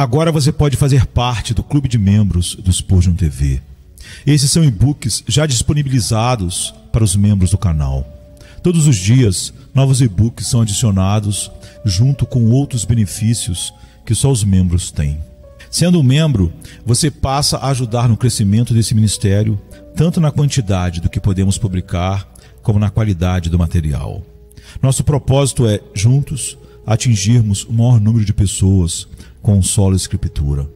Agora você pode fazer parte do clube de membros do Spurgeon TV. Esses são e-books já disponibilizados para os membros do canal. Todos os dias, novos e-books são adicionados junto com outros benefícios que só os membros têm. Sendo um membro, você passa a ajudar no crescimento desse ministério, tanto na quantidade do que podemos publicar, como na qualidade do material. Nosso propósito é, juntos, atingirmos o maior número de pessoas com solo escritura.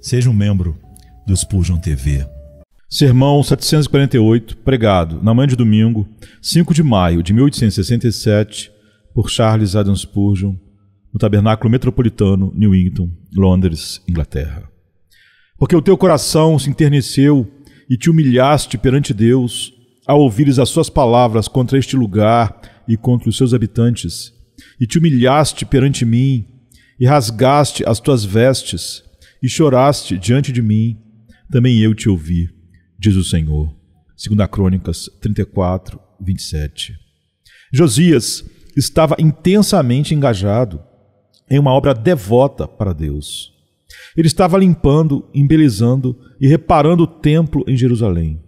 Seja um membro do Spurgeon TV. Sermão 748, pregado na manhã de domingo, 5 de maio de 1867, por Charles Adam Spurgeon, no Tabernáculo Metropolitano, Newington, Londres, Inglaterra. Porque o teu coração se enterneceu e te humilhaste perante Deus ao ouvires as suas palavras contra este lugar e contra os seus habitantes, e te humilhaste perante mim, e rasgaste as tuas vestes, e choraste diante de mim, também eu te ouvi diz o Senhor. 2 Crônicas 34, 27. Josias estava intensamente engajado em uma obra devota para Deus. Ele estava limpando, embelezando e reparando o templo em Jerusalém.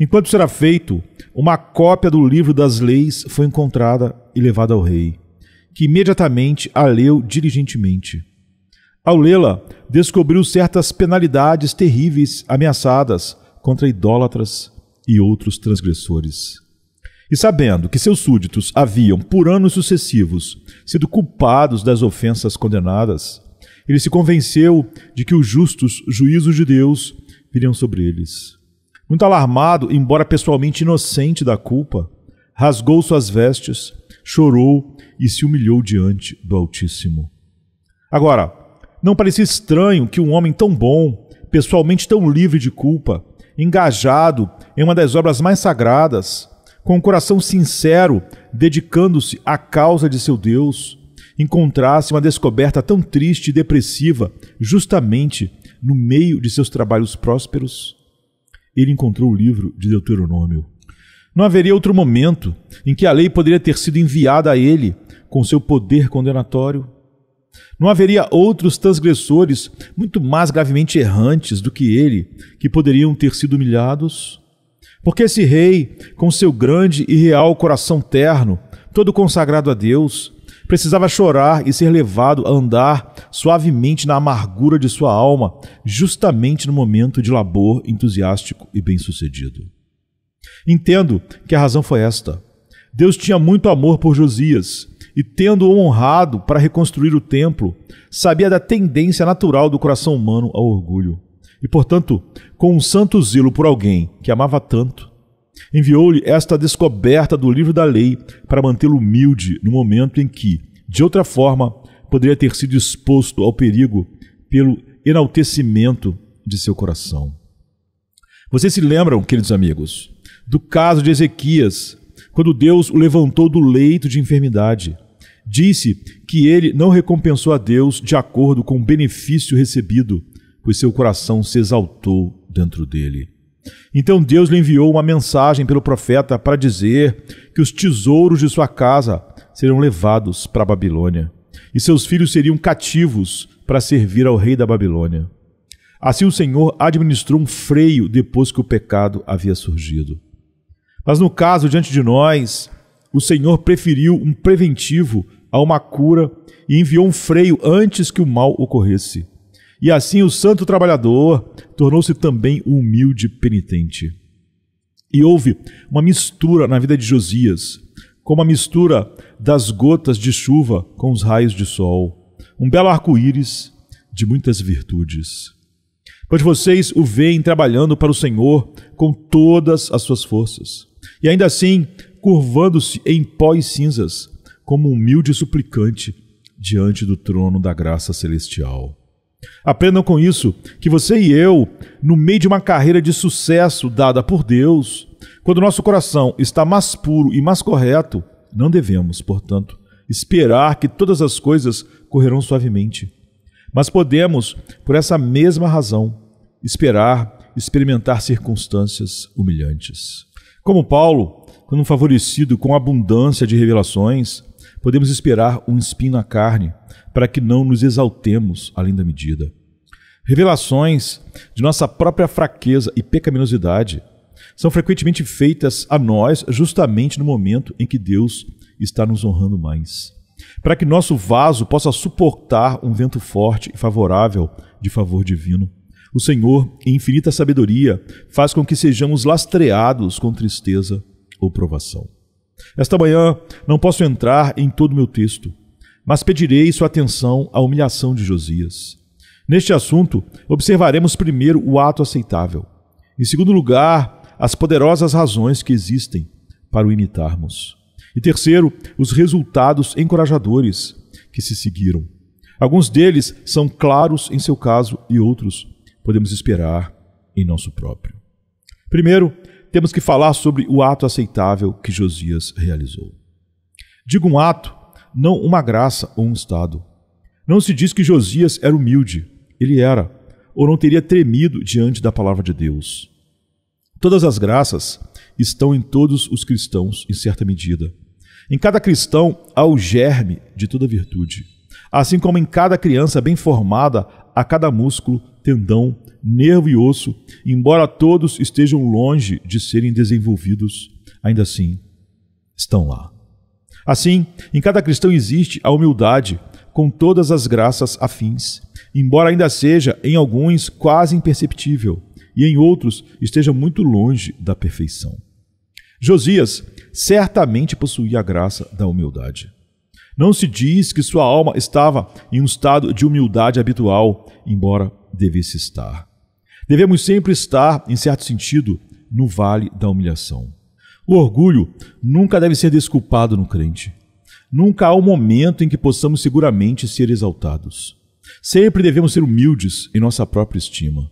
Enquanto isso era feito, uma cópia do livro das leis foi encontrada e levada ao rei, que imediatamente a leu diligentemente. Ao lê-la, descobriu certas penalidades terríveis ameaçadas contra idólatras e outros transgressores. E sabendo que seus súditos haviam, por anos sucessivos, sido culpados das ofensas condenadas, ele se convenceu de que os justos juízos de Deus viriam sobre eles. Muito alarmado, embora pessoalmente inocente da culpa, rasgou suas vestes, chorou e se humilhou diante do Altíssimo. Agora, não parecia estranho que um homem tão bom, pessoalmente tão livre de culpa, engajado em uma das obras mais sagradas, com um coração sincero, dedicando-se à causa de seu Deus, encontrasse uma descoberta tão triste e depressiva justamente no meio de seus trabalhos prósperos? Ele encontrou o livro de Deuteronômio. Não haveria outro momento em que a lei poderia ter sido enviada a ele com seu poder condenatório? Não haveria outros transgressores muito mais gravemente errantes do que ele, que poderiam ter sido humilhados? Porque esse rei, com seu grande e real coração terno, todo consagrado a Deus, precisava chorar e ser levado a andar suavemente na amargura de sua alma, justamente no momento de labor entusiástico e bem-sucedido. Entendo que a razão foi esta. Deus tinha muito amor por Josias e, tendo-o honrado para reconstruir o templo, sabia da tendência natural do coração humano ao orgulho. E, portanto, com um santo zelo por alguém que amava tanto, enviou-lhe esta descoberta do livro da lei para mantê-lo humilde no momento em que, de outra forma, poderia ter sido exposto ao perigo pelo enaltecimento de seu coração. Vocês se lembram, queridos amigos, do caso de Ezequias, quando Deus o levantou do leito de enfermidade Disse que ele não recompensou a Deus de acordo com o benefício recebido, pois seu coração se exaltou dentro dele. Então Deus lhe enviou uma mensagem pelo profeta para dizer que os tesouros de sua casa serão levados para a Babilônia e seus filhos seriam cativos para servir ao rei da Babilônia. Assim o Senhor administrou um freio depois que o pecado havia surgido. Mas no caso diante de nós, o Senhor preferiu um preventivo a uma cura e enviou um freio antes que o mal ocorresse. E assim o santo trabalhador tornou-se também um humilde penitente. E houve uma mistura na vida de Josias, como a mistura das gotas de chuva com os raios de sol, um belo arco-íris de muitas virtudes. Pois vocês o veem trabalhando para o Senhor com todas as suas forças, e ainda assim curvando-se em pó e cinzas, como humilde suplicante diante do trono da graça celestial. Aprendam com isso que você e eu, no meio de uma carreira de sucesso dada por Deus, quando nosso coração está mais puro e mais correto, não devemos, portanto, esperar que todas as coisas correrão suavemente. Mas podemos, por essa mesma razão, esperar experimentar circunstâncias humilhantes. Como Paulo, quando favorecido com abundância de revelações, podemos esperar um espinho na carne para que não nos exaltemos além da medida. Revelações de nossa própria fraqueza e pecaminosidade são frequentemente feitas a nós justamente no momento em que Deus está nos honrando mais. Para que nosso vaso possa suportar um vento forte e favorável de favor divino. O Senhor, em infinita sabedoria, faz com que sejamos lastreados com tristeza ou provação. Esta manhã não posso entrar em todo o meu texto, mas pedirei sua atenção à humilhação de Josias. Neste assunto, observaremos primeiro o ato aceitável. Em segundo lugar, as poderosas razões que existem para o imitarmos. E terceiro, os resultados encorajadores que se seguiram. Alguns deles são claros em seu caso e outros podemos esperar em nosso próprio. Primeiro, temos que falar sobre o ato aceitável que Josias realizou. Digo um ato, não uma graça ou um estado. Não se diz que Josias era humilde, ele era, ou não teria tremido diante da palavra de Deus. Todas as graças estão em todos os cristãos, em certa medida. Em cada cristão há o germe de toda virtude. Assim como em cada criança bem formada, há cada músculo, tendão, nervo e osso, embora todos estejam longe de serem desenvolvidos, ainda assim estão lá. Assim, em cada cristão existe a humildade, com todas as graças afins, embora ainda seja, em alguns, quase imperceptível, e em outros esteja muito longe da perfeição. Josias certamente possuía a graça da humildade. Não se diz que sua alma estava em um estado de humildade habitual, embora devesse estar. Devemos sempre estar, em certo sentido, no vale da humilhação. O orgulho nunca deve ser desculpado no crente. Nunca há um momento em que possamos seguramente ser exaltados. Sempre devemos ser humildes em nossa própria estima.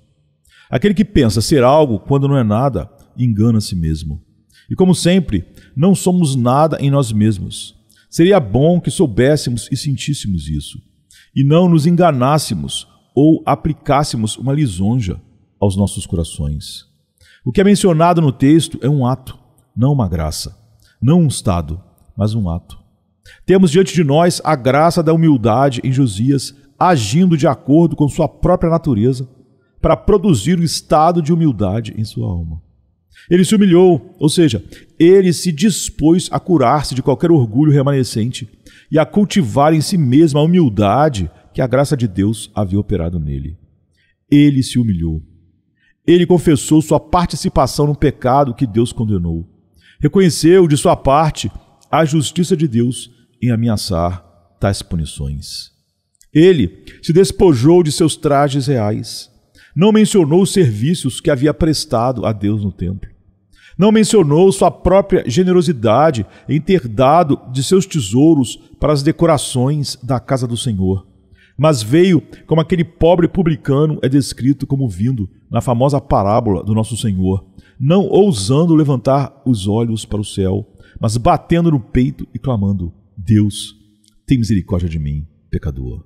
Aquele que pensa ser algo quando não é nada, engana a si mesmo. E como sempre, não somos nada em nós mesmos. Seria bom que soubéssemos e sentíssemos isso, e não nos enganássemos ou aplicássemos uma lisonja aos nossos corações. O que é mencionado no texto é um ato, não uma graça. Não um estado, mas um ato. Temos diante de nós a graça da humildade em Josias, agindo de acordo com sua própria natureza, para produzir o estado de humildade em sua alma. Ele se humilhou, ou seja, ele se dispôs a curar-se de qualquer orgulho remanescente e a cultivar em si mesmo a humildade que a graça de Deus havia operado nele. Ele se humilhou. Ele confessou sua participação no pecado que Deus condenou. Reconheceu de sua parte a justiça de Deus em ameaçar tais punições. Ele se despojou de seus trajes reais. Não mencionou os serviços que havia prestado a Deus no templo. Não mencionou sua própria generosidade em ter dado de seus tesouros para as decorações da casa do Senhor mas veio como aquele pobre publicano é descrito como vindo na famosa parábola do nosso Senhor, não ousando levantar os olhos para o céu, mas batendo no peito e clamando: Deus, tem misericórdia de mim, pecador.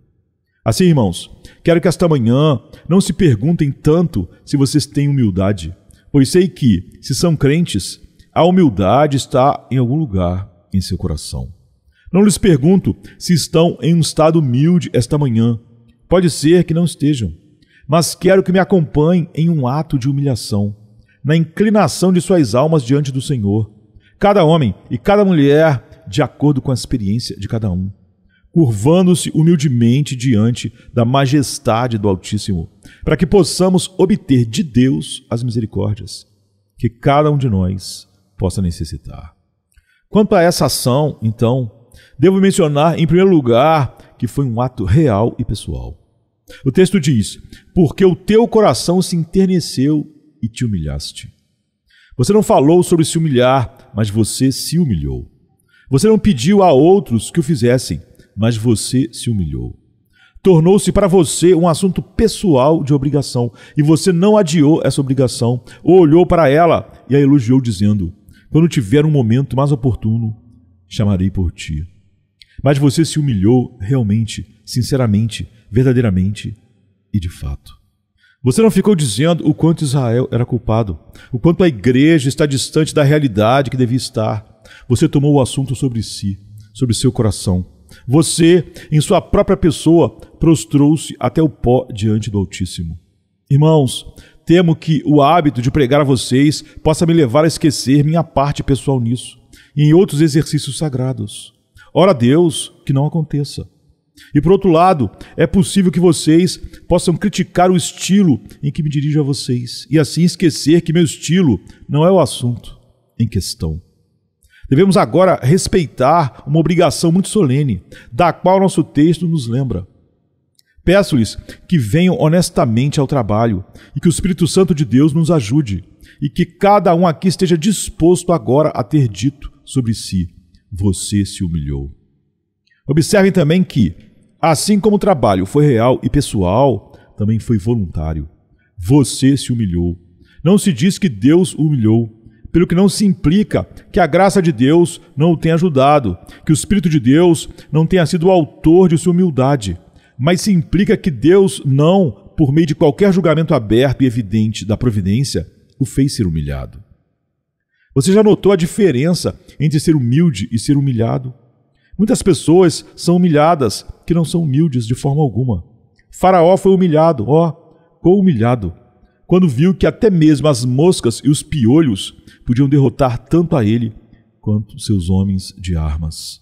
Assim, irmãos, quero que esta manhã não se perguntem tanto se vocês têm humildade, pois sei que, se são crentes, a humildade está em algum lugar em seu coração. Não lhes pergunto se estão em um estado humilde esta manhã. Pode ser que não estejam, mas quero que me acompanhem em um ato de humilhação, na inclinação de suas almas diante do Senhor. Cada homem e cada mulher, de acordo com a experiência de cada um, curvando-se humildemente diante da majestade do Altíssimo, para que possamos obter de Deus as misericórdias que cada um de nós possa necessitar. Quanto a essa ação, então, Devo mencionar, em primeiro lugar, que foi um ato real e pessoal. O texto diz: Porque o teu coração se enterneceu e te humilhaste. Você não falou sobre se humilhar, mas você se humilhou. Você não pediu a outros que o fizessem, mas você se humilhou. Tornou-se para você um assunto pessoal de obrigação, e você não adiou essa obrigação, ou olhou para ela e a elogiou, dizendo: Quando tiver um momento mais oportuno, chamarei por ti. Mas você se humilhou realmente, sinceramente, verdadeiramente e de fato. Você não ficou dizendo o quanto Israel era culpado, o quanto a igreja está distante da realidade que devia estar. Você tomou o assunto sobre si, sobre seu coração. Você, em sua própria pessoa, prostrou-se até o pó diante do Altíssimo. Irmãos, temo que o hábito de pregar a vocês possa me levar a esquecer minha parte pessoal nisso e em outros exercícios sagrados. Ora Deus, que não aconteça. E por outro lado, é possível que vocês possam criticar o estilo em que me dirijo a vocês e assim esquecer que meu estilo não é o assunto em questão. Devemos agora respeitar uma obrigação muito solene, da qual nosso texto nos lembra. Peço-lhes que venham honestamente ao trabalho e que o Espírito Santo de Deus nos ajude e que cada um aqui esteja disposto agora a ter dito sobre si: Você se humilhou. Observem também que, assim como o trabalho foi real e pessoal, também foi voluntário. Você se humilhou. Não se diz que Deus humilhou, pelo que não se implica que a graça de Deus não o tenha ajudado, que o Espírito de Deus não tenha sido o autor de sua humildade, mas se implica que Deus não, por meio de qualquer julgamento aberto e evidente da providência, o fez ser humilhado. Você já notou a diferença entre ser humilde e ser humilhado? Muitas pessoas são humilhadas que não são humildes de forma alguma. Faraó foi humilhado, ó, quão humilhado, quando viu que até mesmo as moscas e os piolhos podiam derrotar tanto a ele quanto seus homens de armas.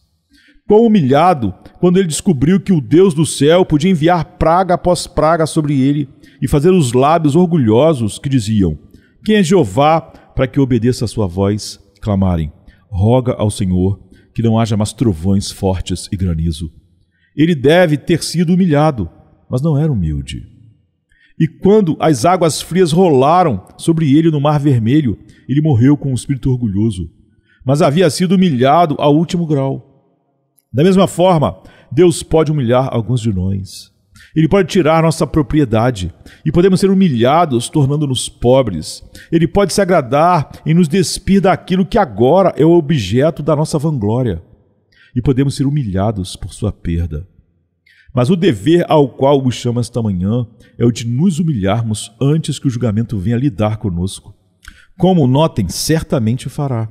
Quão humilhado quando ele descobriu que o Deus do céu podia enviar praga após praga sobre ele e fazer os lábios orgulhosos que diziam: Quem é Jeová para que obedeça a sua voz? clamarem: Roga ao Senhor que não haja mais trovões fortes e granizo. Ele deve ter sido humilhado, mas não era humilde. E quando as águas frias rolaram sobre ele no Mar Vermelho, ele morreu com um espírito orgulhoso, mas havia sido humilhado ao último grau. Da mesma forma, Deus pode humilhar alguns de nós. Ele pode tirar nossa propriedade e podemos ser humilhados, tornando-nos pobres. Ele pode se agradar em nos despir daquilo que agora é o objeto da nossa vanglória. E podemos ser humilhados por sua perda. Mas o dever ao qual o chama esta manhã é o de nos humilharmos antes que o julgamento venha lidar conosco. Como notem, certamente fará,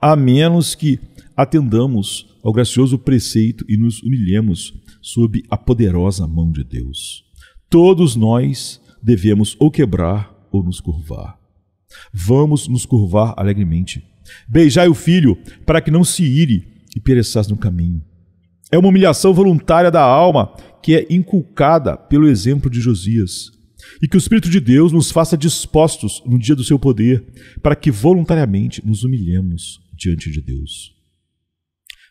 a menos que atendamos ao gracioso preceito e nos humilhemos sob a poderosa mão de Deus. Todos nós devemos ou quebrar ou nos curvar. Vamos nos curvar alegremente. Beijai o filho, para que não se ire e pereças no caminho. É uma humilhação voluntária da alma que é inculcada pelo exemplo de Josias. E que o Espírito de Deus nos faça dispostos no dia do seu poder, para que voluntariamente nos humilhemos diante de Deus.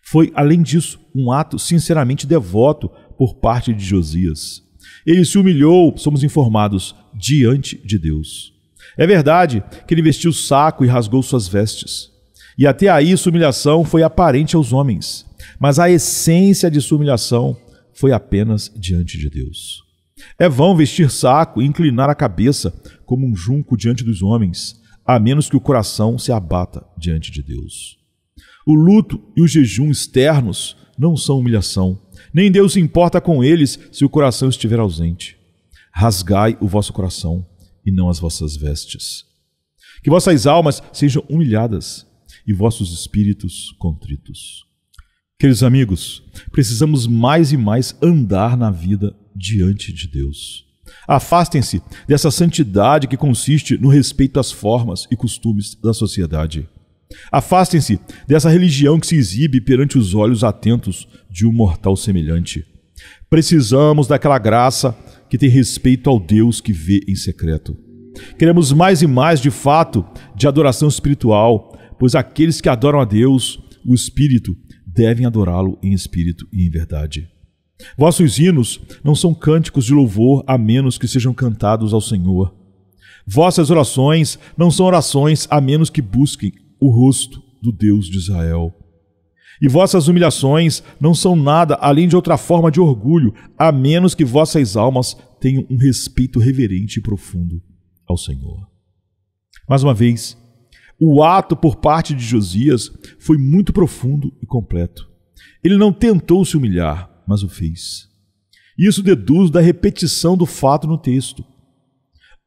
Foi, além disso, um ato sinceramente devoto por parte de Josias. Ele se humilhou, somos informados, diante de Deus. É verdade que ele vestiu saco e rasgou suas vestes. E até aí sua humilhação foi aparente aos homens, mas a essência de sua humilhação foi apenas diante de Deus. É vão vestir saco e inclinar a cabeça como um junco diante dos homens, a menos que o coração se abata diante de Deus. O luto e o jejum externos não são humilhação, nem Deus importa com eles se o coração estiver ausente. Rasgai o vosso coração e não as vossas vestes. Que vossas almas sejam humilhadas e vossos espíritos contritos. Queridos amigos, precisamos mais e mais andar na vida diante de Deus. Afastem-se dessa santidade que consiste no respeito às formas e costumes da sociedade. Afastem-se dessa religião que se exibe perante os olhos atentos de um mortal semelhante. Precisamos daquela graça que tem respeito ao Deus que vê em secreto. Queremos mais e mais, de fato, de adoração espiritual, pois aqueles que adoram a Deus, o Espírito, devem adorá-lo em espírito e em verdade. Vossos hinos não são cânticos de louvor a menos que sejam cantados ao Senhor. Vossas orações não são orações a menos que busquem o rosto do Deus de Israel. E vossas humilhações não são nada além de outra forma de orgulho, a menos que vossas almas tenham um respeito reverente e profundo ao Senhor. Mais uma vez, o ato por parte de Josias foi muito profundo e completo. Ele não tentou se humilhar, mas o fez. Isso deduz da repetição do fato no texto.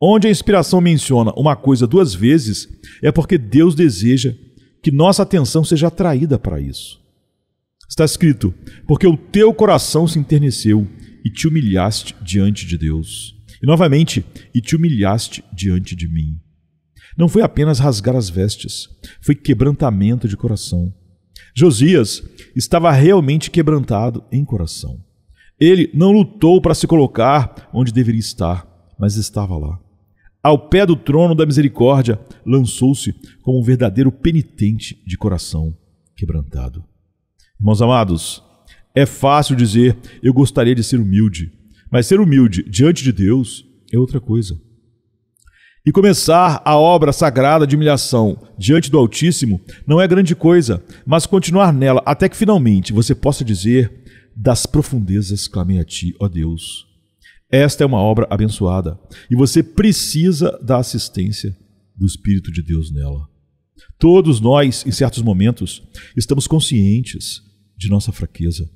Onde a inspiração menciona uma coisa duas vezes, é porque Deus deseja que nossa atenção seja atraída para isso. Está escrito: Porque o teu coração se enterneceu e te humilhaste diante de Deus. E novamente, e te humilhaste diante de mim. Não foi apenas rasgar as vestes, foi quebrantamento de coração. Josias estava realmente quebrantado em coração. Ele não lutou para se colocar onde deveria estar, mas estava lá. Ao pé do trono da misericórdia, lançou-se como um verdadeiro penitente de coração quebrantado. Irmãos amados, é fácil dizer eu gostaria de ser humilde, mas ser humilde diante de Deus é outra coisa. E começar a obra sagrada de humilhação diante do Altíssimo não é grande coisa, mas continuar nela até que finalmente você possa dizer: Das profundezas clamei a ti, ó Deus. Esta é uma obra abençoada e você precisa da assistência do Espírito de Deus nela. Todos nós, em certos momentos, estamos conscientes de nossa fraqueza,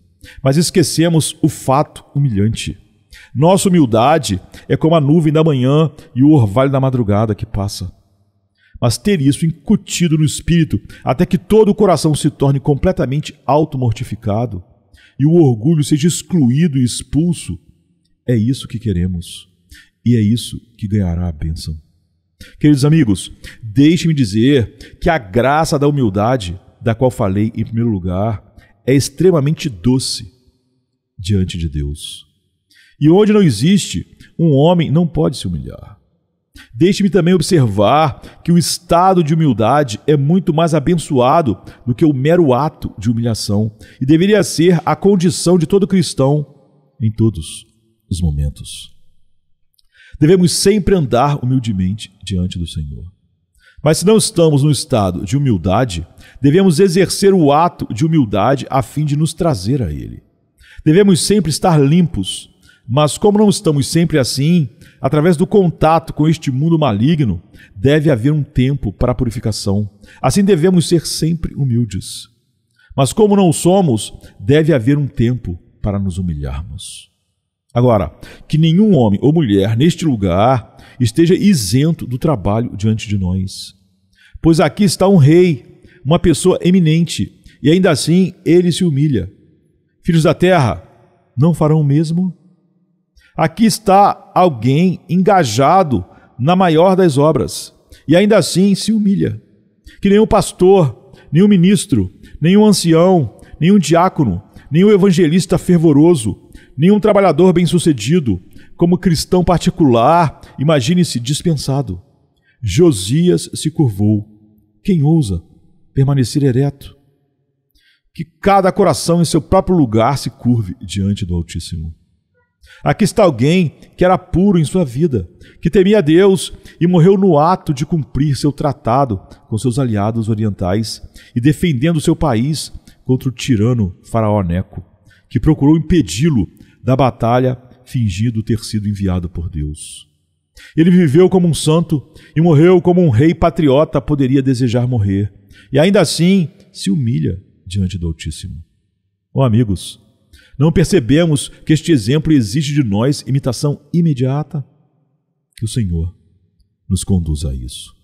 mas esquecemos o fato humilhante nossa humildade é como a nuvem da manhã e o orvalho da madrugada que passa. Mas ter isso incutido no espírito, até que todo o coração se torne completamente automortificado e o orgulho seja excluído e expulso, é isso que queremos. E é isso que ganhará a bênção. Queridos amigos, deixe-me dizer que a graça da humildade, da qual falei em primeiro lugar, é extremamente doce diante de Deus. E onde não existe, um homem não pode se humilhar. Deixe-me também observar que o estado de humildade é muito mais abençoado do que o mero ato de humilhação e deveria ser a condição de todo cristão em todos os momentos. Devemos sempre andar humildemente diante do Senhor. Mas se não estamos no estado de humildade, devemos exercer o ato de humildade a fim de nos trazer a Ele. Devemos sempre estar limpos mas como não estamos sempre assim, através do contato com este mundo maligno, deve haver um tempo para a purificação. Assim devemos ser sempre humildes. Mas como não somos, deve haver um tempo para nos humilharmos. Agora, que nenhum homem ou mulher neste lugar esteja isento do trabalho diante de nós. Pois aqui está um rei, uma pessoa eminente, e ainda assim ele se humilha. Filhos da terra, não farão o mesmo? Aqui está alguém engajado na maior das obras e ainda assim se humilha. Que nenhum pastor, nenhum ministro, nenhum ancião, nenhum diácono, nenhum evangelista fervoroso, nenhum trabalhador bem-sucedido, como cristão particular, imagine-se dispensado. Josias se curvou. Quem ousa permanecer ereto? Que cada coração em seu próprio lugar se curve diante do Altíssimo. Aqui está alguém que era puro em sua vida, que temia Deus e morreu no ato de cumprir seu tratado com seus aliados orientais e defendendo seu país contra o tirano Faraó Neco, que procurou impedi-lo da batalha fingindo ter sido enviado por Deus. Ele viveu como um santo e morreu como um rei patriota poderia desejar morrer, e ainda assim se humilha diante do Altíssimo. Oh, amigos, não percebemos que este exemplo exige de nós imitação imediata? Que o Senhor nos conduza a isso.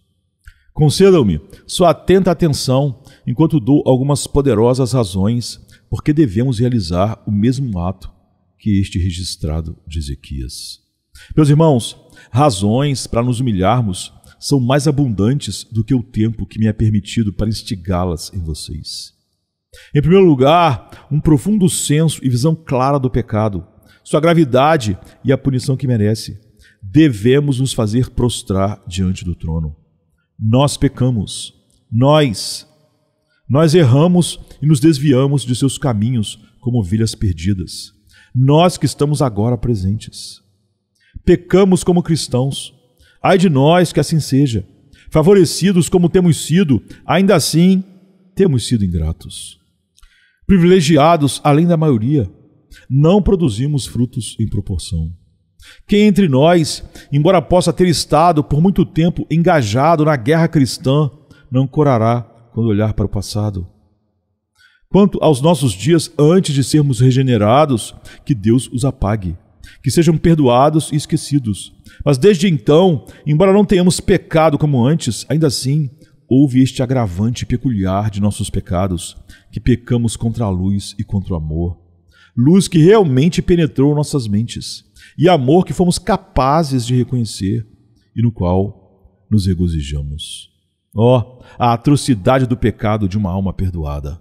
Concedam-me sua atenta atenção enquanto dou algumas poderosas razões porque devemos realizar o mesmo ato que este registrado de Ezequias. Meus irmãos, razões para nos humilharmos são mais abundantes do que o tempo que me é permitido para instigá-las em vocês. Em primeiro lugar, um profundo senso e visão clara do pecado, sua gravidade e a punição que merece. Devemos nos fazer prostrar diante do trono. Nós pecamos, nós, nós erramos e nos desviamos de seus caminhos como ovelhas perdidas. Nós que estamos agora presentes. Pecamos como cristãos. Ai de nós que assim seja. Favorecidos como temos sido, ainda assim temos sido ingratos privilegiados além da maioria, não produzimos frutos em proporção. Quem entre nós, embora possa ter estado por muito tempo engajado na guerra cristã, não corará quando olhar para o passado? Quanto aos nossos dias antes de sermos regenerados, que Deus os apague, que sejam perdoados e esquecidos. Mas desde então, embora não tenhamos pecado como antes, ainda assim houve este agravante peculiar de nossos pecados, que pecamos contra a luz e contra o amor. Luz que realmente penetrou nossas mentes, e amor que fomos capazes de reconhecer e no qual nos regozijamos. Ó, oh, a atrocidade do pecado de uma alma perdoada.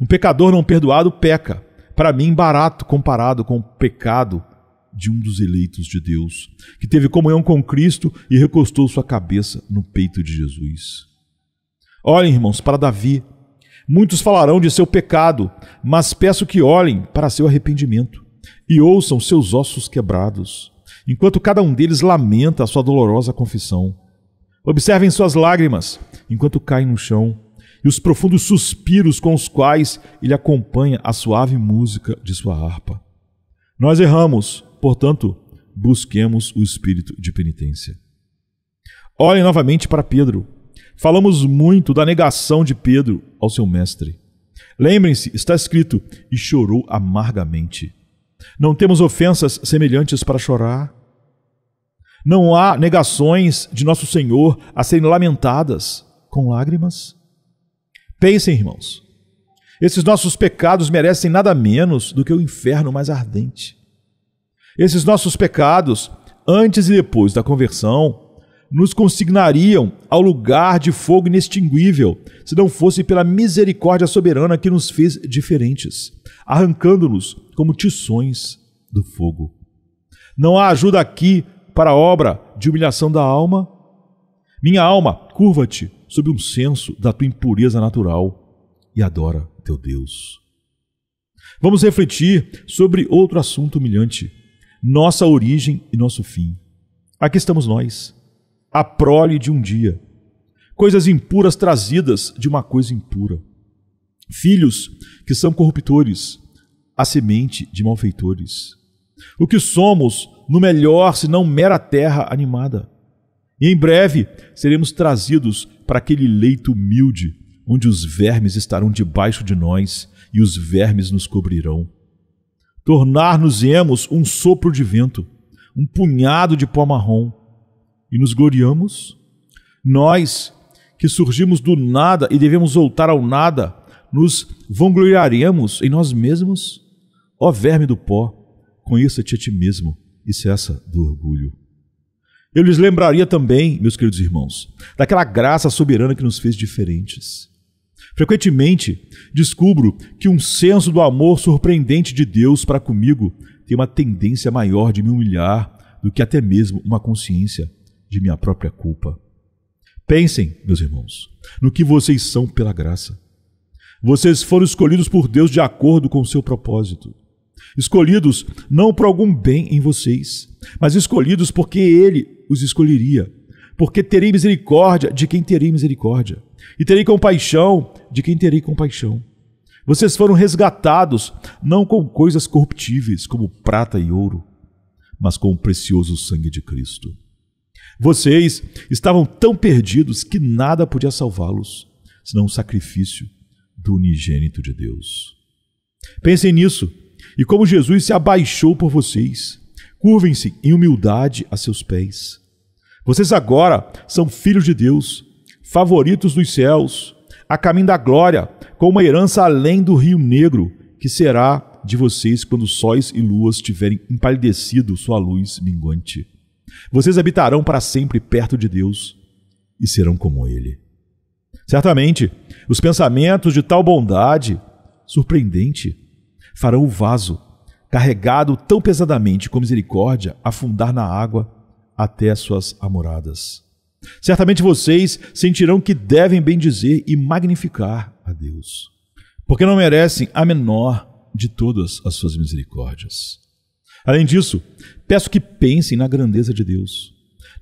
Um pecador não perdoado peca, para mim, barato comparado com o pecado de um dos eleitos de Deus, que teve comunhão com Cristo e recostou sua cabeça no peito de Jesus. Olhem, irmãos, para Davi. Muitos falarão de seu pecado, mas peço que olhem para seu arrependimento e ouçam seus ossos quebrados, enquanto cada um deles lamenta a sua dolorosa confissão. Observem suas lágrimas enquanto caem no chão e os profundos suspiros com os quais ele acompanha a suave música de sua harpa. Nós erramos, portanto, busquemos o espírito de penitência. Olhem novamente para Pedro. Falamos muito da negação de Pedro ao seu mestre. Lembrem-se, está escrito: e chorou amargamente. Não temos ofensas semelhantes para chorar. Não há negações de nosso Senhor a serem lamentadas com lágrimas. Pensem, irmãos, esses nossos pecados merecem nada menos do que o inferno mais ardente. Esses nossos pecados, antes e depois da conversão, nos consignariam ao lugar de fogo inextinguível, se não fosse pela misericórdia soberana que nos fez diferentes, arrancando-nos como tições do fogo. Não há ajuda aqui para a obra de humilhação da alma? Minha alma, curva-te sob um senso da tua impureza natural e adora teu Deus. Vamos refletir sobre outro assunto humilhante: nossa origem e nosso fim. Aqui estamos nós, a prole de um dia, coisas impuras trazidas de uma coisa impura, filhos que são corruptores, a semente de malfeitores. O que somos, no melhor, se não mera terra animada. E em breve seremos trazidos para aquele leito humilde, onde os vermes estarão debaixo de nós e os vermes nos cobrirão. Tornar-nos-emos um sopro de vento, um punhado de pó marrom, e nos gloriamos? Nós, que surgimos do nada e devemos voltar ao nada, nos vangloriaremos em nós mesmos? Ó verme do pó, conheça-te a ti mesmo e cessa do orgulho. Eu lhes lembraria também, meus queridos irmãos, daquela graça soberana que nos fez diferentes. Frequentemente, descubro que um senso do amor surpreendente de Deus para comigo tem uma tendência maior de me humilhar do que até mesmo uma consciência de minha própria culpa. Pensem, meus irmãos, no que vocês são pela graça. Vocês foram escolhidos por Deus de acordo com o seu propósito escolhidos não por algum bem em vocês, mas escolhidos porque Ele os escolheria. Porque terei misericórdia de quem terei misericórdia, e terei compaixão de quem terei compaixão. Vocês foram resgatados não com coisas corruptíveis como prata e ouro, mas com o precioso sangue de Cristo. Vocês estavam tão perdidos que nada podia salvá-los, senão o sacrifício do unigênito de Deus. Pensem nisso e como Jesus se abaixou por vocês. Curvem-se em humildade a seus pés. Vocês agora são filhos de Deus, favoritos dos céus, a caminho da glória, com uma herança além do rio negro, que será de vocês quando sóis e luas tiverem empalidecido sua luz minguante. Vocês habitarão para sempre perto de Deus e serão como Ele. Certamente, os pensamentos de tal bondade surpreendente farão o vaso, carregado tão pesadamente com misericórdia, afundar na água até as suas amoradas. Certamente vocês sentirão que devem bendizer e magnificar a Deus, porque não merecem a menor de todas as suas misericórdias. Além disso, peço que pensem na grandeza de Deus.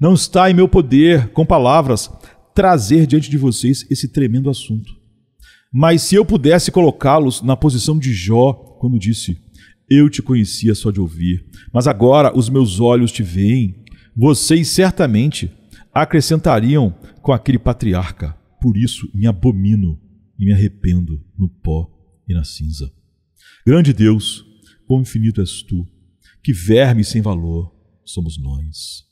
Não está em meu poder, com palavras, trazer diante de vocês esse tremendo assunto. Mas se eu pudesse colocá-los na posição de Jó quando disse: Eu te conhecia só de ouvir, mas agora os meus olhos te veem. Vocês certamente acrescentariam com aquele patriarca. Por isso me abomino e me arrependo no pó e na cinza. Grande Deus, quão infinito és tu, que verme sem valor somos nós.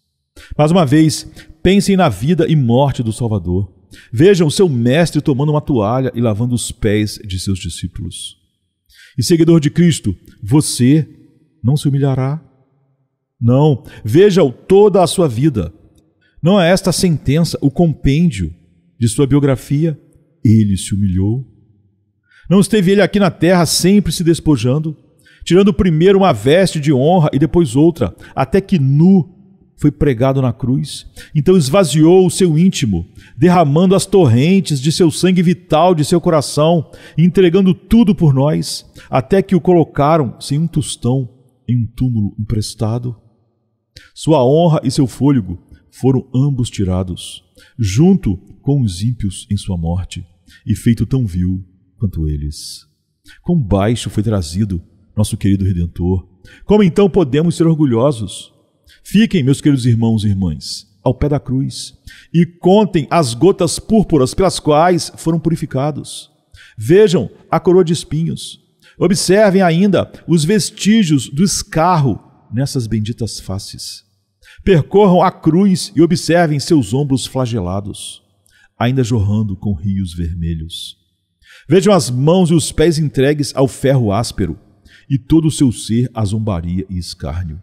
Mais uma vez, pensem na vida e morte do Salvador. Vejam seu mestre tomando uma toalha e lavando os pés de seus discípulos. E seguidor de Cristo, você não se humilhará? Não, veja-o toda a sua vida. Não é esta sentença o compêndio de sua biografia? Ele se humilhou. Não esteve ele aqui na terra sempre se despojando, tirando primeiro uma veste de honra e depois outra, até que nu foi pregado na cruz. Então esvaziou o seu íntimo, derramando as torrentes de seu sangue vital de seu coração, entregando tudo por nós, até que o colocaram sem um tostão em um túmulo emprestado. Sua honra e seu fôlego foram ambos tirados, junto com os ímpios em sua morte, e feito tão vil quanto eles. Quão baixo foi trazido nosso querido Redentor. Como então podemos ser orgulhosos? Fiquem, meus queridos irmãos e irmãs, ao pé da cruz e contem as gotas púrpuras pelas quais foram purificados. Vejam a coroa de espinhos. Observem ainda os vestígios do escarro nessas benditas faces. Percorram a cruz e observem seus ombros flagelados, ainda jorrando com rios vermelhos. Vejam as mãos e os pés entregues ao ferro áspero, e todo o seu ser a zombaria e escárnio.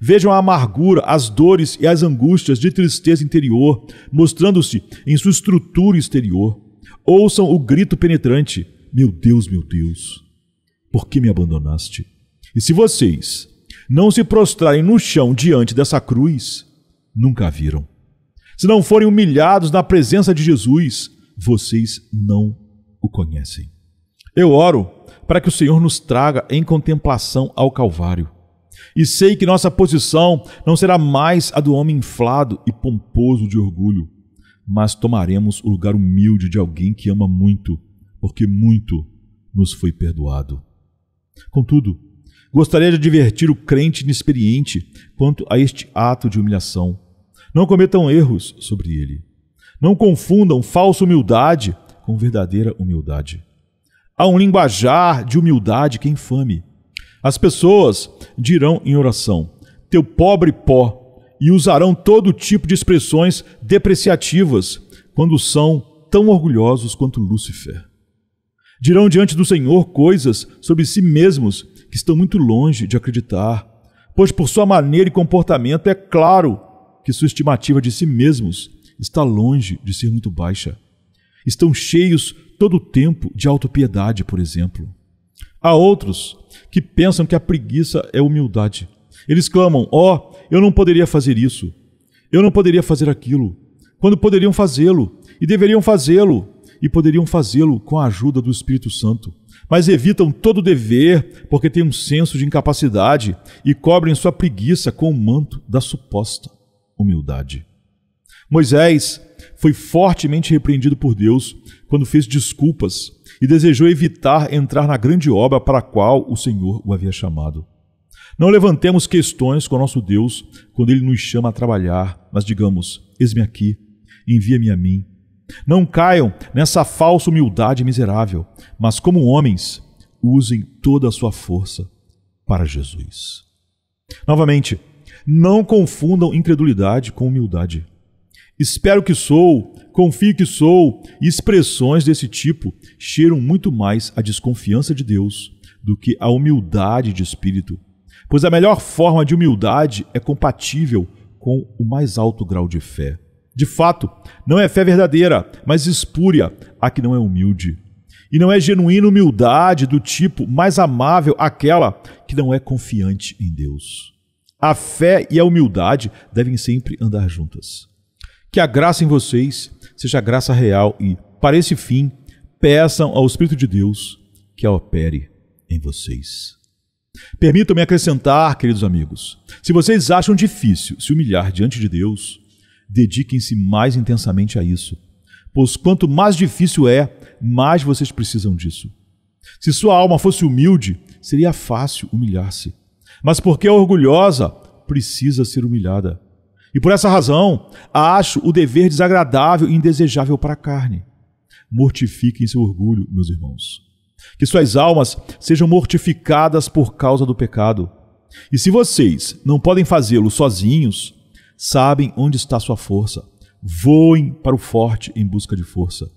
Vejam a amargura, as dores e as angústias de tristeza interior, mostrando-se em sua estrutura exterior. Ouçam o grito penetrante: Meu Deus, meu Deus, por que me abandonaste? E se vocês não se prostrarem no chão diante dessa cruz, nunca a viram. Se não forem humilhados na presença de Jesus, vocês não o conhecem. Eu oro para que o Senhor nos traga em contemplação ao Calvário e sei que nossa posição não será mais a do homem inflado e pomposo de orgulho, mas tomaremos o lugar humilde de alguém que ama muito, porque muito nos foi perdoado. Contudo, gostaria de advertir o crente inexperiente quanto a este ato de humilhação. Não cometam erros sobre ele. Não confundam falsa humildade com verdadeira humildade. Há um linguajar de humildade que é infame as pessoas dirão em oração: Teu pobre pó, e usarão todo tipo de expressões depreciativas quando são tão orgulhosos quanto Lúcifer. Dirão diante do Senhor coisas sobre si mesmos que estão muito longe de acreditar, pois por sua maneira e comportamento é claro que sua estimativa de si mesmos está longe de ser muito baixa. Estão cheios todo o tempo de autopiedade, por exemplo. Há outros que pensam que a preguiça é humildade. Eles clamam: Ó, oh, eu não poderia fazer isso, eu não poderia fazer aquilo, quando poderiam fazê-lo, e deveriam fazê-lo, e poderiam fazê-lo com a ajuda do Espírito Santo. Mas evitam todo dever porque têm um senso de incapacidade e cobrem sua preguiça com o manto da suposta humildade. Moisés foi fortemente repreendido por Deus quando fez desculpas e desejou evitar entrar na grande obra para a qual o Senhor o havia chamado. Não levantemos questões com nosso Deus quando Ele nos chama a trabalhar, mas digamos: Eis-me aqui, envia-me a mim. Não caiam nessa falsa humildade miserável, mas como homens, usem toda a sua força para Jesus. Novamente, não confundam incredulidade com humildade. Espero que sou, confio que sou, expressões desse tipo cheiram muito mais a desconfiança de Deus do que a humildade de espírito, pois a melhor forma de humildade é compatível com o mais alto grau de fé. De fato, não é fé verdadeira, mas espúria a que não é humilde. E não é genuína humildade do tipo mais amável aquela que não é confiante em Deus. A fé e a humildade devem sempre andar juntas. Que a graça em vocês seja graça real e, para esse fim, peçam ao Espírito de Deus que a opere em vocês. Permitam-me acrescentar, queridos amigos, se vocês acham difícil se humilhar diante de Deus, dediquem-se mais intensamente a isso, pois quanto mais difícil é, mais vocês precisam disso. Se sua alma fosse humilde, seria fácil humilhar-se. Mas porque é orgulhosa, precisa ser humilhada. E por essa razão, acho o dever desagradável e indesejável para a carne. Mortifiquem seu orgulho, meus irmãos. Que suas almas sejam mortificadas por causa do pecado. E se vocês não podem fazê-lo sozinhos, sabem onde está sua força. voem para o forte em busca de força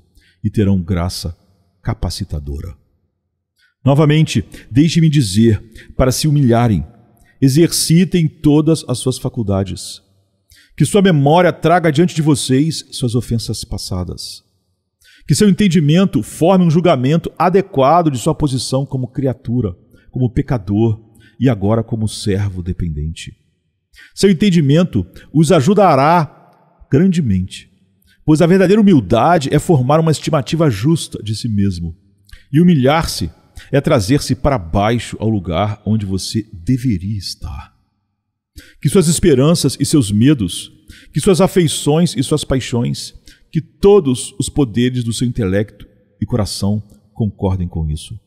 e terão graça capacitadora. Novamente, deixe-me dizer, para se humilharem, exercitem todas as suas faculdades. Que sua memória traga diante de vocês suas ofensas passadas. Que seu entendimento forme um julgamento adequado de sua posição como criatura, como pecador e agora como servo dependente. Seu entendimento os ajudará grandemente, pois a verdadeira humildade é formar uma estimativa justa de si mesmo. E humilhar-se é trazer-se para baixo ao lugar onde você deveria estar. Que suas esperanças e seus medos, que suas afeições e suas paixões, que todos os poderes do seu intelecto e coração concordem com isso.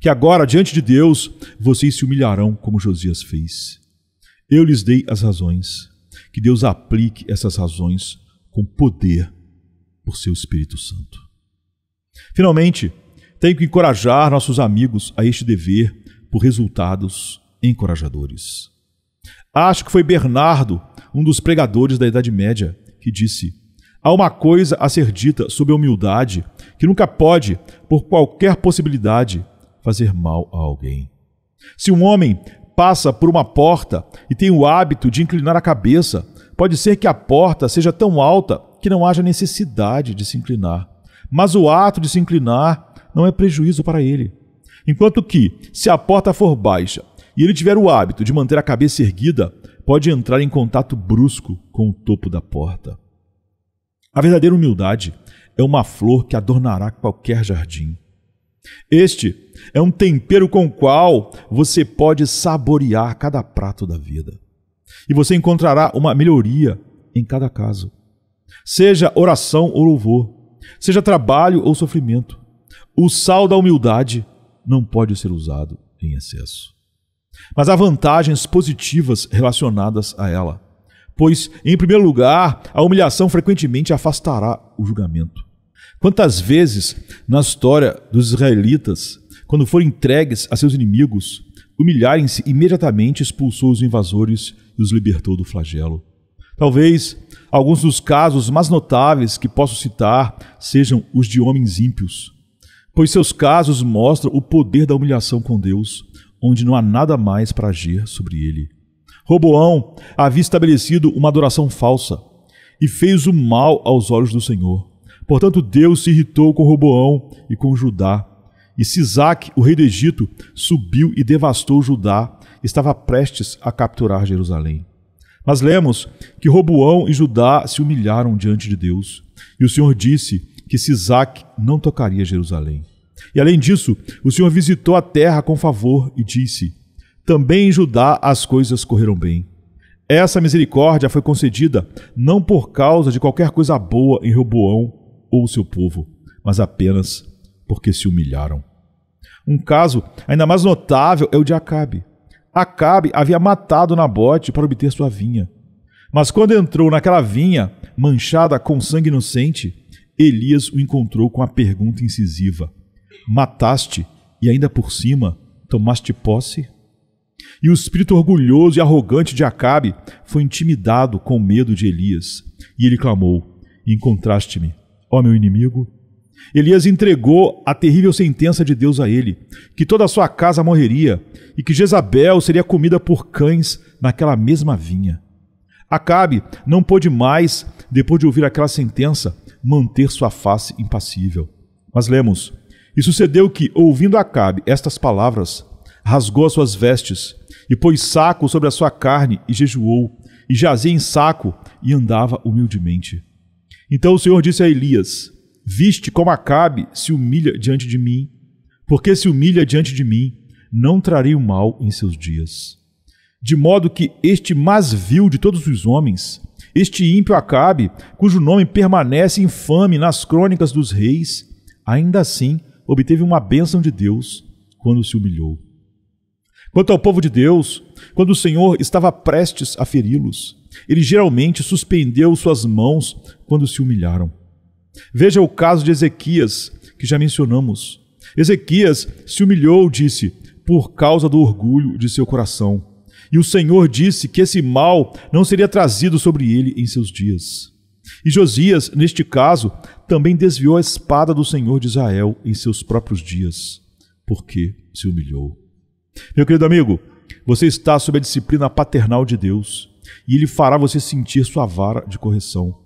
Que agora, diante de Deus, vocês se humilharão como Josias fez. Eu lhes dei as razões. Que Deus aplique essas razões com poder por seu Espírito Santo. Finalmente, tenho que encorajar nossos amigos a este dever por resultados encorajadores. Acho que foi Bernardo, um dos pregadores da Idade Média, que disse: Há uma coisa a ser dita sobre a humildade que nunca pode, por qualquer possibilidade, fazer mal a alguém. Se um homem passa por uma porta e tem o hábito de inclinar a cabeça, pode ser que a porta seja tão alta que não haja necessidade de se inclinar. Mas o ato de se inclinar não é prejuízo para ele. Enquanto que, se a porta for baixa e ele tiver o hábito de manter a cabeça erguida, pode entrar em contato brusco com o topo da porta. A verdadeira humildade é uma flor que adornará qualquer jardim. Este é um tempero com o qual você pode saborear cada prato da vida. E você encontrará uma melhoria em cada caso. Seja oração ou louvor, seja trabalho ou sofrimento, o sal da humildade não pode ser usado em excesso. Mas há vantagens positivas relacionadas a ela, pois, em primeiro lugar, a humilhação frequentemente afastará o julgamento. Quantas vezes na história dos israelitas, quando foram entregues a seus inimigos, humilharem-se imediatamente expulsou os invasores e os libertou do flagelo? Talvez alguns dos casos mais notáveis que posso citar sejam os de homens ímpios, pois seus casos mostram o poder da humilhação com Deus, onde não há nada mais para agir sobre ele. Roboão havia estabelecido uma adoração falsa e fez o mal aos olhos do Senhor. Portanto, Deus se irritou com Roboão e com Judá. E Sisaque, o rei do Egito, subiu e devastou Judá, estava prestes a capturar Jerusalém. Mas lemos que Roboão e Judá se humilharam diante de Deus, e o Senhor disse que Sisaque não tocaria Jerusalém. E além disso, o Senhor visitou a terra com favor e disse: Também em Judá as coisas correram bem. Essa misericórdia foi concedida não por causa de qualquer coisa boa em Roboão ou seu povo, mas apenas porque se humilharam. Um caso ainda mais notável é o de Acabe. Acabe havia matado Nabote para obter sua vinha. Mas quando entrou naquela vinha, manchada com sangue inocente, Elias o encontrou com a pergunta incisiva: Mataste e ainda por cima tomaste posse? E o espírito orgulhoso e arrogante de Acabe foi intimidado com medo de Elias, e ele clamou: Encontraste-me, ó meu inimigo? Elias entregou a terrível sentença de Deus a ele, que toda a sua casa morreria e que Jezabel seria comida por cães naquela mesma vinha. Acabe não pôde mais, depois de ouvir aquela sentença, manter sua face impassível. Mas lemos: E sucedeu que, ouvindo Acabe estas palavras, rasgou as suas vestes, e pôs saco sobre a sua carne, e jejuou, e jazia em saco, e andava humildemente. Então o Senhor disse a Elias: Viste como Acabe se humilha diante de mim? Porque se humilha diante de mim, não trarei o mal em seus dias. De modo que este mais vil de todos os homens, este ímpio Acabe, cujo nome permanece infame nas crônicas dos reis, ainda assim obteve uma bênção de Deus quando se humilhou. Quanto ao povo de Deus, quando o Senhor estava prestes a feri-los, ele geralmente suspendeu suas mãos quando se humilharam. Veja o caso de Ezequias, que já mencionamos. Ezequias se humilhou, disse, por causa do orgulho de seu coração. E o Senhor disse que esse mal não seria trazido sobre ele em seus dias. E Josias, neste caso, também desviou a espada do Senhor de Israel em seus próprios dias, porque se humilhou. Meu querido amigo, você está sob a disciplina paternal de Deus, e Ele fará você sentir sua vara de correção.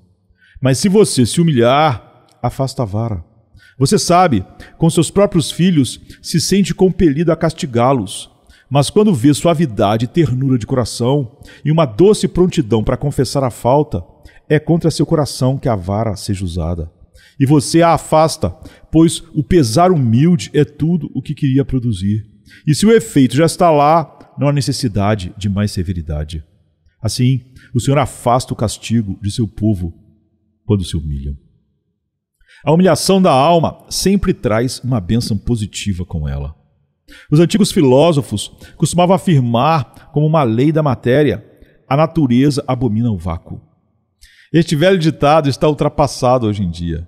Mas se você se humilhar, afasta a vara. Você sabe, com seus próprios filhos, se sente compelido a castigá-los. Mas quando vê suavidade e ternura de coração e uma doce prontidão para confessar a falta, é contra seu coração que a vara seja usada. E você a afasta, pois o pesar humilde é tudo o que queria produzir. E se o efeito já está lá, não há necessidade de mais severidade. Assim, o Senhor afasta o castigo de seu povo quando se humilham. A humilhação da alma sempre traz uma bênção positiva com ela. Os antigos filósofos costumavam afirmar, como uma lei da matéria, a natureza abomina o vácuo. Este velho ditado está ultrapassado hoje em dia,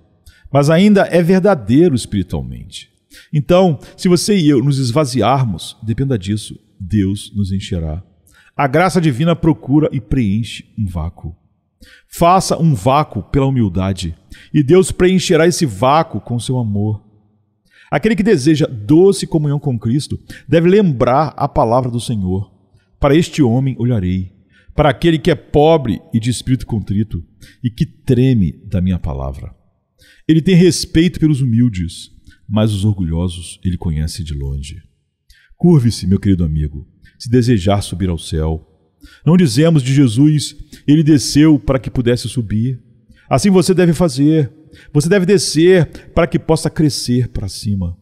mas ainda é verdadeiro espiritualmente. Então, se você e eu nos esvaziarmos, dependa disso, Deus nos encherá. A graça divina procura e preenche um vácuo. Faça um vácuo pela humildade, e Deus preencherá esse vácuo com seu amor. Aquele que deseja doce comunhão com Cristo deve lembrar a palavra do Senhor. Para este homem olharei, para aquele que é pobre e de espírito contrito, e que treme da minha palavra. Ele tem respeito pelos humildes, mas os orgulhosos ele conhece de longe. Curve-se, meu querido amigo, se desejar subir ao céu. Não dizemos de Jesus, ele desceu para que pudesse subir. Assim você deve fazer. Você deve descer para que possa crescer para cima.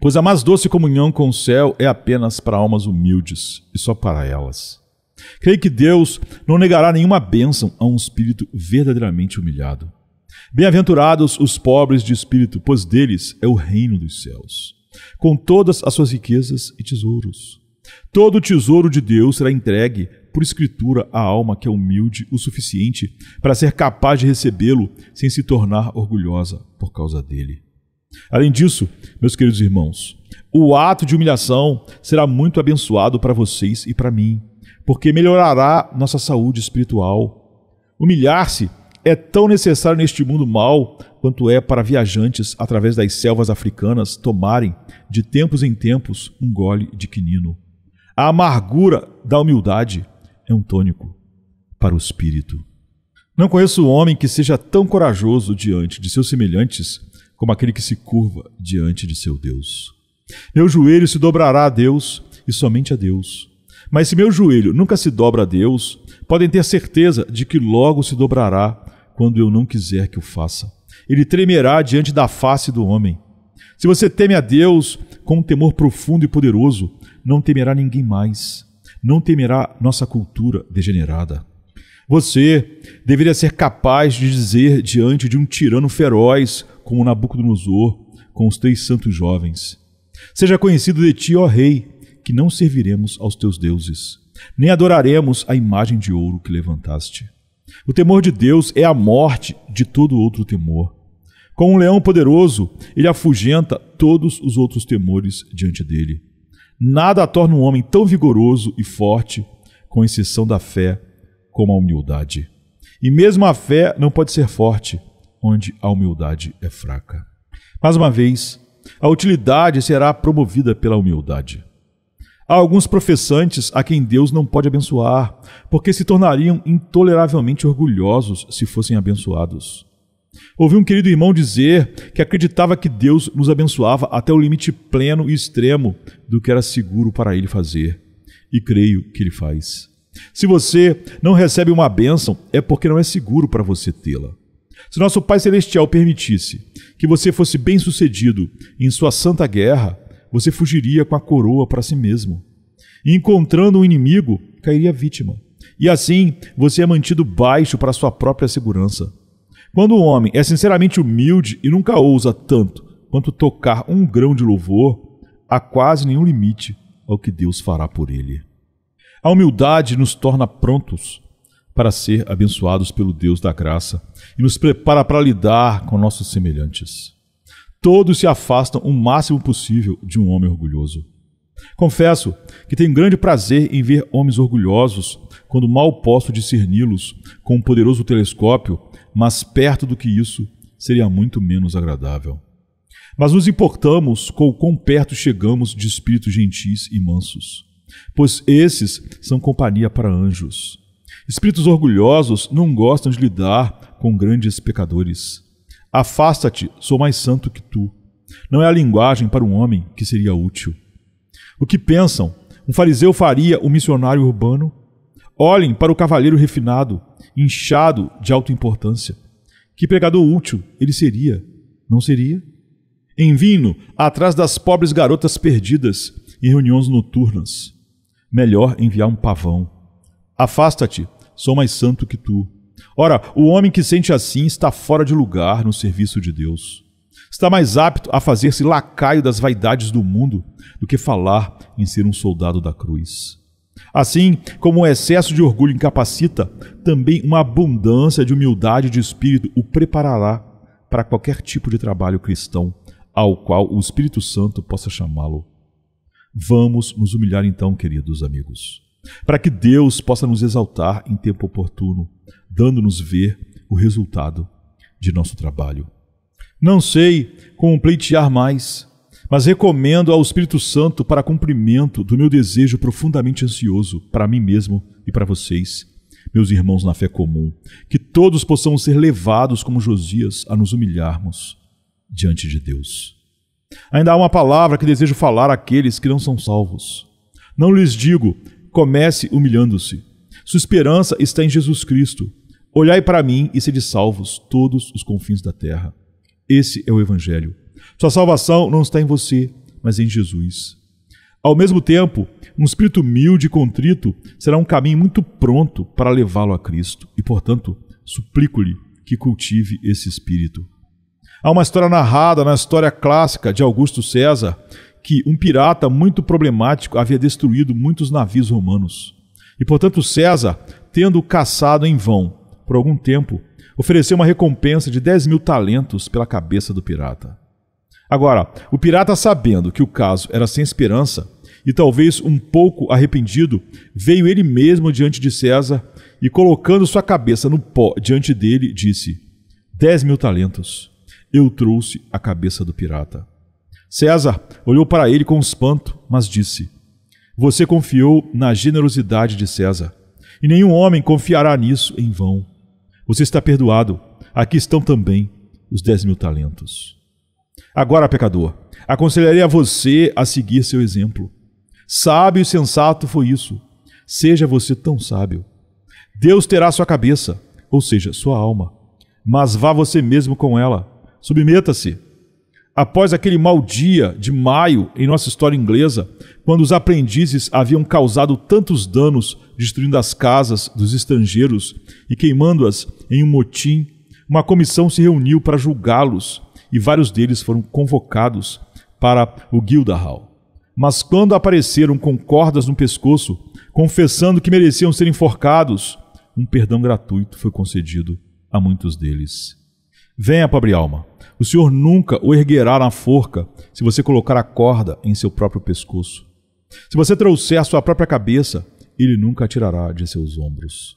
Pois a mais doce comunhão com o céu é apenas para almas humildes e só para elas. Creio que Deus não negará nenhuma bênção a um espírito verdadeiramente humilhado. Bem-aventurados os pobres de espírito, pois deles é o reino dos céus, com todas as suas riquezas e tesouros. Todo o tesouro de Deus será entregue por escritura à alma que é humilde o suficiente para ser capaz de recebê-lo sem se tornar orgulhosa por causa dele. Além disso, meus queridos irmãos, o ato de humilhação será muito abençoado para vocês e para mim, porque melhorará nossa saúde espiritual. Humilhar-se é tão necessário neste mundo mau quanto é para viajantes através das selvas africanas tomarem, de tempos em tempos, um gole de quinino. A amargura da humildade é um tônico para o espírito. Não conheço homem que seja tão corajoso diante de seus semelhantes como aquele que se curva diante de seu Deus. Meu joelho se dobrará a Deus e somente a Deus. Mas se meu joelho nunca se dobra a Deus, podem ter certeza de que logo se dobrará quando eu não quiser que o faça. Ele tremerá diante da face do homem. Se você teme a Deus com um temor profundo e poderoso, não temerá ninguém mais não temerá nossa cultura degenerada. Você deveria ser capaz de dizer diante de um tirano feroz como Nabucodonosor, com os três santos jovens: Seja conhecido de ti, ó Rei, que não serviremos aos teus deuses, nem adoraremos a imagem de ouro que levantaste. O temor de Deus é a morte de todo outro temor. Com um leão poderoso, ele afugenta todos os outros temores diante dele. Nada torna um homem tão vigoroso e forte, com exceção da fé, como a humildade. E mesmo a fé não pode ser forte onde a humildade é fraca. Mais uma vez, a utilidade será promovida pela humildade. Há alguns professantes a quem Deus não pode abençoar, porque se tornariam intoleravelmente orgulhosos se fossem abençoados. Ouvi um querido irmão dizer que acreditava que Deus nos abençoava até o limite pleno e extremo do que era seguro para ele fazer. E creio que ele faz. Se você não recebe uma bênção, é porque não é seguro para você tê-la. Se nosso Pai Celestial permitisse que você fosse bem-sucedido em sua santa guerra, você fugiria com a coroa para si mesmo. E encontrando um inimigo, cairia vítima. E assim, você é mantido baixo para sua própria segurança. Quando o homem é sinceramente humilde e nunca ousa tanto quanto tocar um grão de louvor, há quase nenhum limite ao que Deus fará por ele. A humildade nos torna prontos para ser abençoados pelo Deus da graça e nos prepara para lidar com nossos semelhantes. Todos se afastam o máximo possível de um homem orgulhoso. Confesso que tenho grande prazer em ver homens orgulhosos quando mal posso discerni-los com um poderoso telescópio mas perto do que isso seria muito menos agradável. Mas nos importamos com o quão perto chegamos de espíritos gentis e mansos, pois esses são companhia para anjos. Espíritos orgulhosos não gostam de lidar com grandes pecadores. Afasta-te, sou mais santo que tu. Não é a linguagem para um homem que seria útil. O que pensam? Um fariseu faria o missionário urbano? Olhem para o cavaleiro refinado, inchado de alta importância. Que pregador útil ele seria, não seria? Enviem-no atrás das pobres garotas perdidas em reuniões noturnas. Melhor enviar um pavão. Afasta-te, sou mais santo que tu. Ora, o homem que sente assim está fora de lugar no serviço de Deus. Está mais apto a fazer-se lacaio das vaidades do mundo do que falar em ser um soldado da cruz. Assim como o excesso de orgulho incapacita, também uma abundância de humildade de espírito o preparará para qualquer tipo de trabalho cristão ao qual o Espírito Santo possa chamá-lo. Vamos nos humilhar então, queridos amigos, para que Deus possa nos exaltar em tempo oportuno, dando-nos ver o resultado de nosso trabalho. Não sei como pleitear mais, mas recomendo ao Espírito Santo para cumprimento do meu desejo profundamente ansioso para mim mesmo e para vocês, meus irmãos na fé comum, que todos possamos ser levados como Josias a nos humilharmos diante de Deus. Ainda há uma palavra que desejo falar àqueles que não são salvos. Não lhes digo, comece humilhando-se. Sua esperança está em Jesus Cristo. Olhai para mim e sede salvos todos os confins da terra. Esse é o Evangelho. Sua salvação não está em você, mas em Jesus. Ao mesmo tempo, um espírito humilde e contrito será um caminho muito pronto para levá-lo a Cristo, e, portanto, suplico-lhe que cultive esse espírito. Há uma história narrada na história clássica de Augusto César que um pirata muito problemático havia destruído muitos navios romanos. E, portanto, César, tendo caçado em vão por algum tempo, ofereceu uma recompensa de 10 mil talentos pela cabeça do pirata. Agora, o pirata, sabendo que o caso era sem esperança e talvez um pouco arrependido, veio ele mesmo diante de César e, colocando sua cabeça no pó diante dele, disse: Dez mil talentos. Eu trouxe a cabeça do pirata. César olhou para ele com espanto, mas disse: Você confiou na generosidade de César, e nenhum homem confiará nisso em vão. Você está perdoado. Aqui estão também os dez mil talentos. Agora, pecador, aconselharia você a seguir seu exemplo. Sábio e sensato foi isso. Seja você tão sábio. Deus terá sua cabeça, ou seja, sua alma. Mas vá você mesmo com ela. Submeta-se. Após aquele mau dia de maio em nossa história inglesa, quando os aprendizes haviam causado tantos danos destruindo as casas dos estrangeiros e queimando-as em um motim, uma comissão se reuniu para julgá-los e vários deles foram convocados para o Guildhall. Mas quando apareceram com cordas no pescoço, confessando que mereciam ser enforcados, um perdão gratuito foi concedido a muitos deles. Venha, pobre alma, o Senhor nunca o erguerá na forca se você colocar a corda em seu próprio pescoço. Se você trouxer a sua própria cabeça, ele nunca a tirará de seus ombros.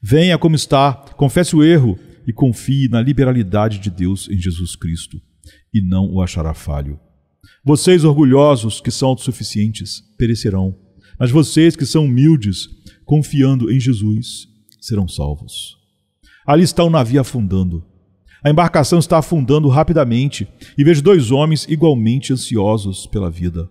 Venha como está, confesse o erro e confie na liberalidade de Deus em Jesus Cristo, e não o achará falho. Vocês orgulhosos que são autossuficientes perecerão, mas vocês que são humildes, confiando em Jesus, serão salvos. Ali está o navio afundando. A embarcação está afundando rapidamente e vejo dois homens igualmente ansiosos pela vida.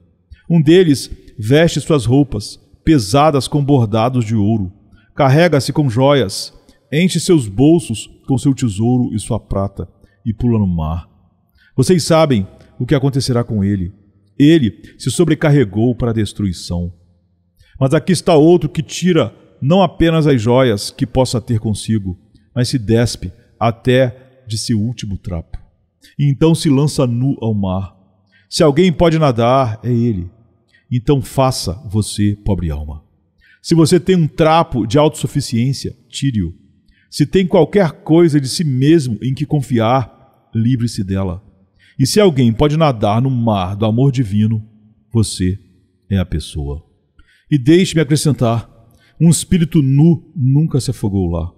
Um deles veste suas roupas, pesadas com bordados de ouro, carrega-se com joias, enche seus bolsos com seu tesouro e sua prata e pula no mar. Vocês sabem o que acontecerá com ele. Ele se sobrecarregou para a destruição. Mas aqui está outro que tira não apenas as joias que possa ter consigo, mas se despe até de seu último trapo. E então se lança nu ao mar. Se alguém pode nadar, é ele. Então faça você, pobre alma. Se você tem um trapo de autossuficiência, tire-o. Se tem qualquer coisa de si mesmo em que confiar, livre-se dela. E se alguém pode nadar no mar do amor divino, você é a pessoa. E deixe-me acrescentar: um espírito nu nunca se afogou lá.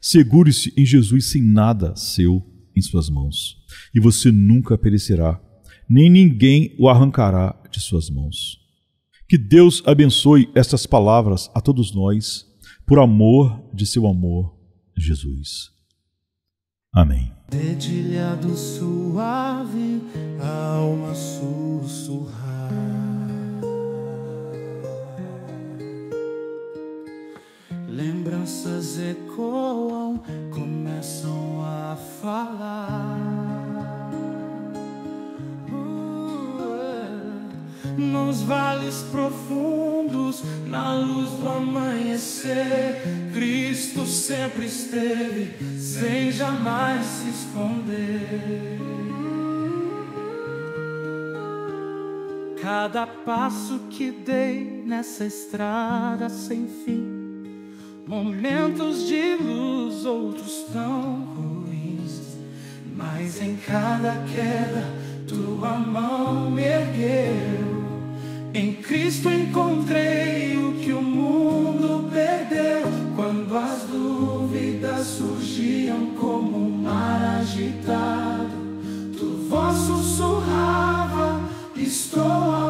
Segure-se em Jesus sem nada seu em suas mãos, e você nunca perecerá, nem ninguém o arrancará de suas mãos. Que Deus abençoe estas palavras a todos nós, por amor de seu amor, Jesus. Amém. Dedilhado suave, alma sussurrar. Lembranças ecoam, começam a falar. Uh, nos vales profundos, na luz do amanhecer, Cristo sempre esteve, sem jamais se esconder. Cada passo que dei nessa estrada sem fim Momentos de luz, outros tão ruins. Mas em cada queda, tua mão me ergueu. Em Cristo encontrei o que o mundo perdeu. Quando as dúvidas surgiam como um mar agitado, tu voz sussurrava: Estou ao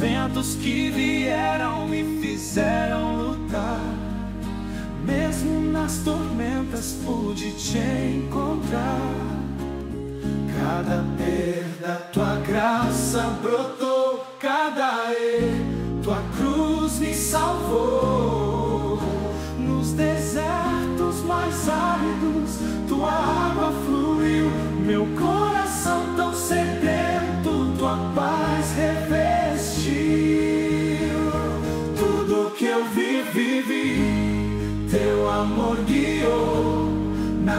ventos que vieram me fizeram lutar mesmo nas tormentas pude te encontrar. Cada perda, tua graça brotou. Cada erro, tua cruz me salvou. Nos desertos mais áridos, tua água fluiu. Meu coração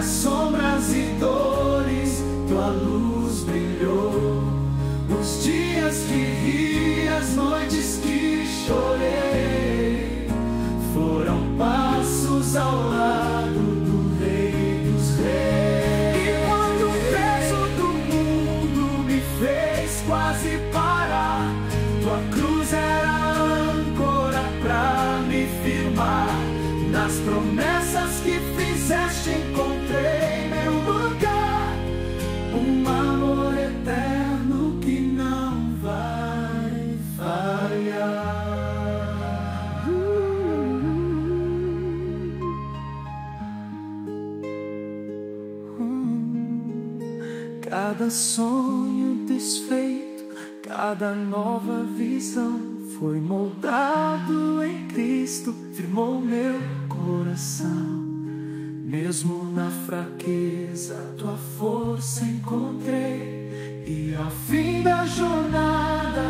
nas sombras e dores, tua luz brilhou. Os dias que ri, as noites que chorei, sonho desfeito, cada nova visão foi moldado em Cristo, firmou meu coração. Mesmo na fraqueza, tua força encontrei, e ao fim da jornada